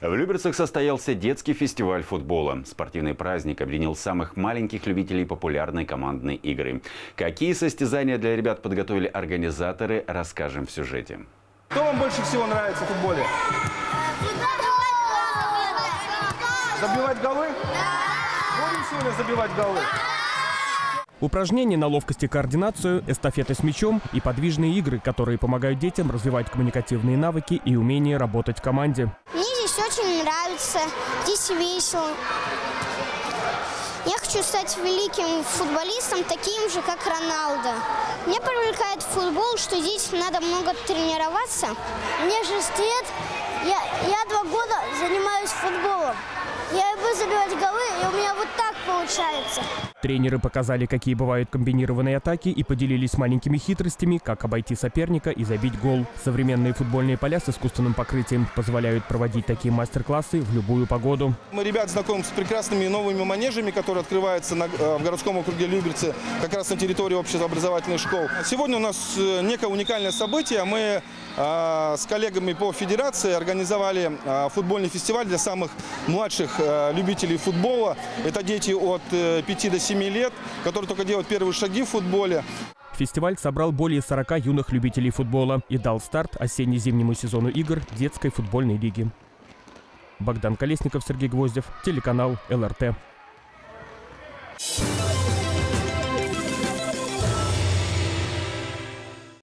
В Люберцах состоялся детский фестиваль футбола. Спортивный праздник объединил самых маленьких любителей популярной командной игры. Какие состязания для ребят подготовили организаторы, расскажем в сюжете. Кто вам больше всего нравится в футболе? Забивать голы? Будем сегодня забивать голы? Упражнения на ловкость и координацию, эстафеты с мячом и подвижные игры, которые помогают детям развивать коммуникативные навыки и умение работать в команде. Здесь очень нравится, здесь весело. Я хочу стать великим футболистом, таким же, как Роналдо. Меня привлекает футбол, что здесь надо много тренироваться. Мне 6 лет, я, я два года занимаюсь футболом. Забивать голы, и у меня вот так получается. Тренеры показали, какие бывают комбинированные атаки и поделились маленькими хитростями, как обойти соперника и забить гол. Современные футбольные поля с искусственным покрытием позволяют проводить такие мастер-классы в любую погоду. Мы ребят знакомим с прекрасными новыми манежами, которые открываются на, э, в городском округе Люберцы, как раз на территории общеобразовательных школ. Сегодня у нас э, некое уникальное событие. Мы с коллегами по федерации организовали э, футбольный фестиваль для самых младших э, любителей футбола. Это дети от э, 5 до 7 лет, которые только делают первые шаги в футболе. Фестиваль собрал более 40 юных любителей футбола и дал старт осенне-зимнему сезону игр детской футбольной лиги. Богдан Колесников, Сергей Гвоздев, телеканал ЛРТ.